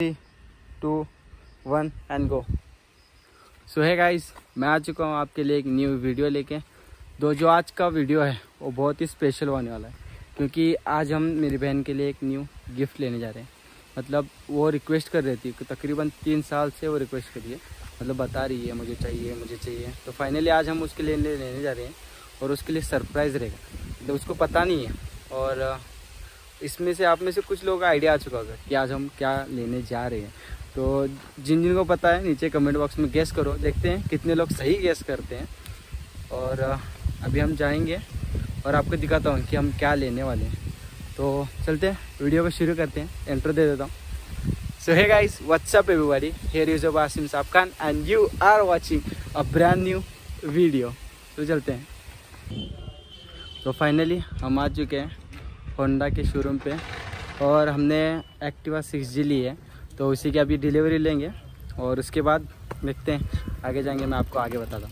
Three two one and go so hey guys मैं आ चुका हूँ आपके लिए एक न्यू वीडियो लेके। दो, जो आज का वीडियो है, वो बहुत ही स्पेशल होने वाला है। क्योंकि आज हम मेरी बहन के लिए एक न्यू गिफ्ट लेने जा रहे हैं। मतलब वो रिक्वेस्ट कर रही थी, तकरीबन तीन साल से वो रिक्वेस्ट करी है। मतलब बता रही है, मुझे चाहिए मुझे चाहिए। तो फाइनली आज हम उसके लिए लेने जा रहे हैं, और उसके लिए सरप्राइज़ रहेगा। तो उसको पता नहीं है, और इसमें से आप में से कुछ लोगों का आइडिया आ चुका होगा कि आज हम क्या लेने जा रहे हैं। तो जिन जिन को पता है, नीचे कमेंट बॉक्स में गैस करो, देखते हैं कितने लोग सही गैस करते हैं। और अभी हम जाएँगे और आपको दिखाता हूँ कि हम क्या लेने वाले हैं। तो चलते हैं वीडियो को शुरू करते हैं। एंट्रो दे देता हूँ। So hey guys what's up everybody here is Wasim Sahab Khan and you are watching a brand new video तो चलते हैं। तो फाइनली हम आ चुके हैं। होंडा के शोरूम पे। और हमने एक्टिवा सिक्स जी ली है तो उसी की अभी डिलीवरी लेंगे। और उसके बाद देखते हैं, आगे जाएँगे, मैं आपको आगे बता दूँ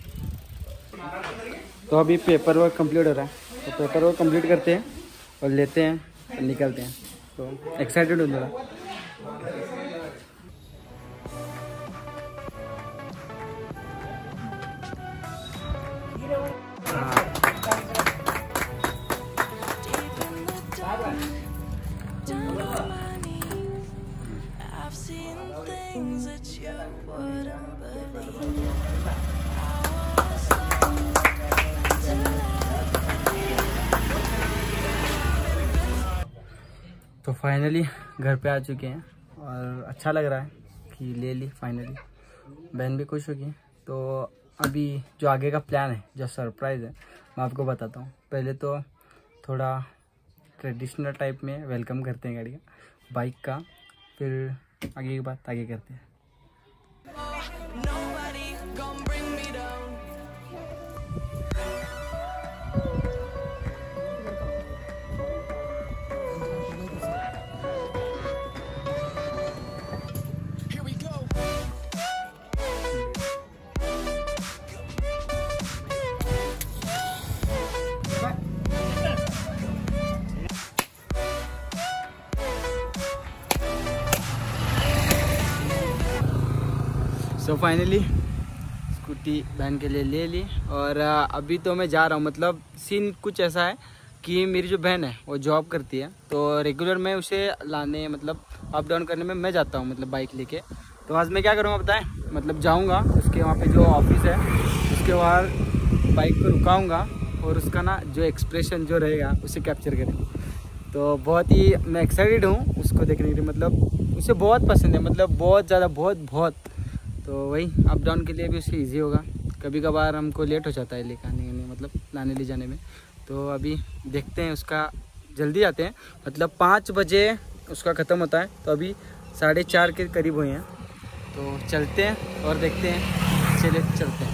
तो अभी पेपर वर्क कंप्लीट हो रहा है। तो पेपर वर्क कंप्लीट करते हैं और लेते हैं निकलते हैं। तो एक्साइटेड हो थोड़ा तो फाइनली घर पे आ चुके हैं और अच्छा लग रहा है कि ले ली फाइनली बहन भी खुश होगी। तो अभी जो आगे का प्लान है, जो सरप्राइज़ है, मैं आपको बताता हूँ। पहले तो थोड़ा ट्रेडिशनल टाइप में वेलकम करते हैं गाड़ी का बाइक का, फिर आगे की बात, आगे करते हैं। सो फाइनली स्कूटी बहन के लिए ले ली और अभी तो मैं जा रहा हूँ। मतलब सीन कुछ ऐसा है कि मेरी जो बहन है, वो जॉब करती है। तो रेगुलर मैं उसे लाने मतलब अप डाउन करने में मैं जाता हूँ मतलब बाइक लेके। तो आज मैं क्या करूँगा बताएँ? मतलब जाऊँगा, उसके वहाँ पे जो ऑफ़िस है, उसके बाहर बाइक को रुकाऊँगा और उसका ना जो एक्सप्रेशन जो रहेगा, उसे कैप्चर करेंगे तो बहुत ही, मैं एक्साइटेड हूँ उसको देखने के लिए। मतलब उसे बहुत पसंद है। मतलब बहुत ज़्यादा, बहुत बहुत। तो वही अप डाउन के लिए भी उसे ईजी होगा। कभी कभार हमको लेट हो जाता है लेकर आने के मतलब लाने ले जाने में। तो अभी देखते हैं उसका, जल्दी आते हैं। मतलब पाँच बजे उसका ख़त्म होता है तो अभी साढ़े चार के करीब हुए हैं। तो चलते हैं और देखते हैं। चले, चलते हैं।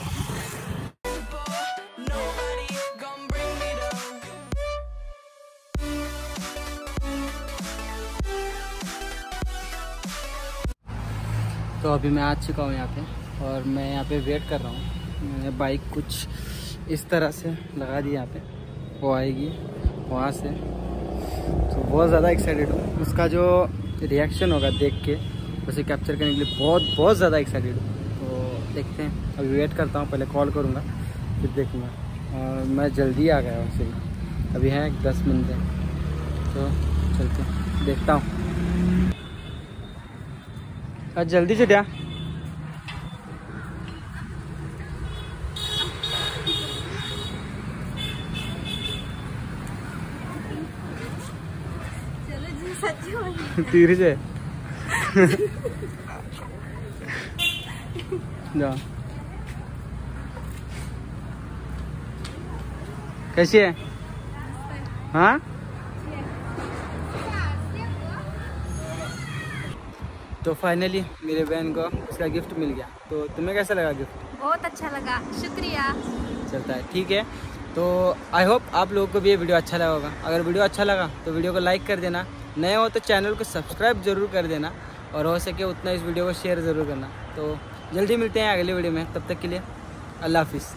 तो अभी मैं आ चुका हूँ यहाँ पे और मैं यहाँ पे वेट कर रहा हूँ। मैंने बाइक कुछ इस तरह से लगा दी यहाँ पे। वो आएगी वहाँ से। तो बहुत ज़्यादा एक्साइटेड हूँ। उसका जो रिएक्शन होगा देख के, उसे कैप्चर करने के लिए बहुत बहुत ज़्यादा एक्साइटेड हूँ। तो देखते हैं। अभी वेट करता हूँ। पहले कॉल करूँगा, फिर देखूँगा। और मैं जल्दी आ गया वैसे अभी हैं दस मिनट। तो चलते हैं। देखता हूँ। आज जल्दी से क्या तीर से। जा। कैसी है? हाँ? तो फाइनली मेरे बहन को उसका गिफ्ट मिल गया। तो तुम्हें कैसा लगा गिफ्ट बहुत अच्छा लगा। शुक्रिया। चलता है ठीक है। तो आई होप आप लोगों को भी ये वीडियो अच्छा लगा होगा। अगर वीडियो अच्छा लगा तो वीडियो को लाइक कर देना। नए हो तो चैनल को सब्सक्राइब ज़रूर कर देना। और हो सके उतना इस वीडियो को शेयर ज़रूर करना। तो जल्दी मिलते हैं अगले वीडियो में। तब तक के लिए अल्लाह हाफिज़।